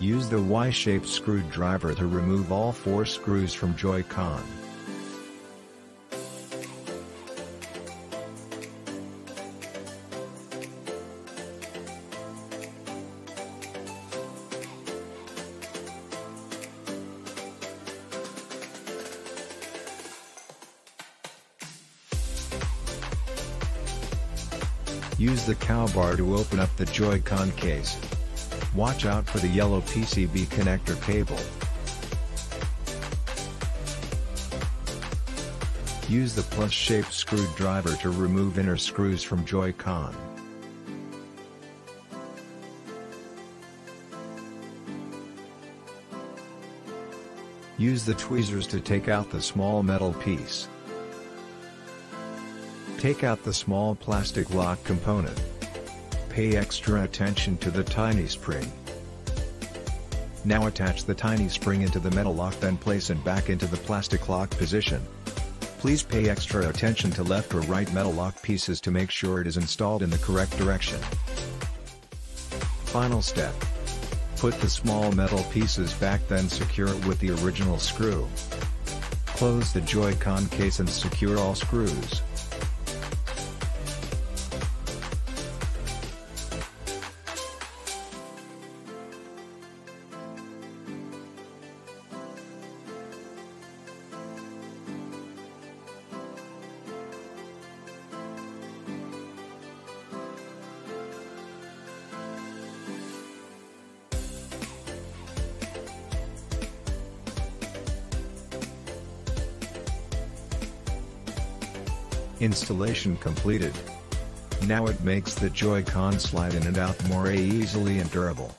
Use the Y-shaped screwdriver to remove all four screws from Joy-Con. Use the crowbar to open up the Joy-Con case. Watch out for the yellow PCB connector cable. Use the plus-shaped screwdriver to remove inner screws from Joy-Con. Use the tweezers to take out the small metal piece. Take out the small plastic lock component. Pay extra attention to the tiny spring. Now attach the tiny spring into the metal lock then place it back into the plastic lock position. Please pay extra attention to left or right metal lock pieces to make sure it is installed in the correct direction. Final step. Put the small metal pieces back then secure it with the original screw. Close the Joy-Con case and secure all screws. Installation completed. Now it makes the Joy-Con slide in and out more easily and durable.